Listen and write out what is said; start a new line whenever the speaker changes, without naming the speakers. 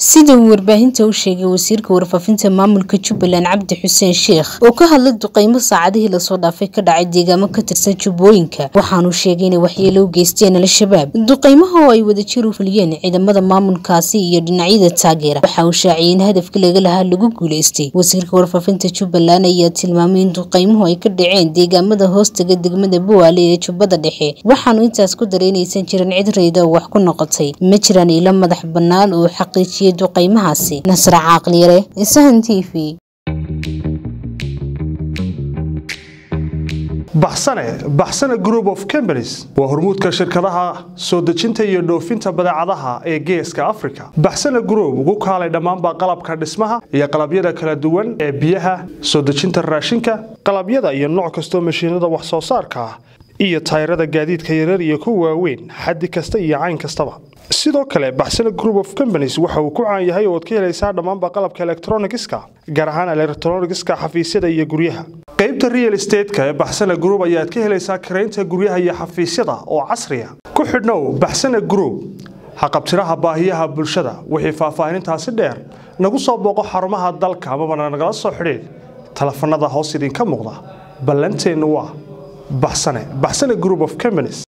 sida uu warbaahinta u sheegay wasiirka warfaafinta maamulka jubbaland cabdi xuseen sheekh oo ka hadlay duqeymo saacadihii la soo dhaafay ka dhacay deegaamo ka tirsan jubbooyinka waxaanuu sheegay inay waxyeelo u geysteen al-shabaab duqeymaha oo ay wadajir u fuliyeen ciidamada maamulkaasi iyo dhinacyada taageera. Waxa uu shaaciyay in hadafka laga lahaa lagu guuleystay. Wasiirka warfaafinta jubbaland ayaa tilmaamay in duqeymuhu ay ka dhaceen deegaamada hoostaga degmada buwaale ee jubbada dhexe. Waxaanu intaas ku daray inaysan jirin cid rayda oo wax ku noqotay. Ma jiraan ilo madax bannaan oo xaqiijiyay duqeymahaasi nasra caaqliyare isahan t v.
Baxsane baxsane group of companies waa hormuudka shirkadaha soo dejinta iyo dhoofinta badeecadaha ee geeska africa baxsane group ugu kaalay dhammaanba qalabka dhismaha iyo qalabyada kala duwan ee biyaha soo dejinta raashinka qalabyada iyo nooc kastoo mashiinada wax soo saarka ah iyo tayrada gaadiidka yarar iyo kuwa waaweyn xaddi kasta iyo cayn kastaba. Sidoo kale baxsane group of companies waxa uu ku caan yahay ooad ka helaysaa dhammaanba qalabka elektronigiska gaar ahaan elektronigiska xafiisyada iyo guryaha. Qaybta real estateska ee baxsane group ayaad ka helaysaa karaynta guryaha iyo xafiisyada oo casriya. Ku xidhnow baxsane group haqabtiraha baahiyaha bulshada wixii faahfaahinintaasi dheer nagu soo booqo xarumaha dalka amabana nagala soo xidhiid telefanada hoos idinka muuqda. Ballanteennu waa baxsane baxsane group of companies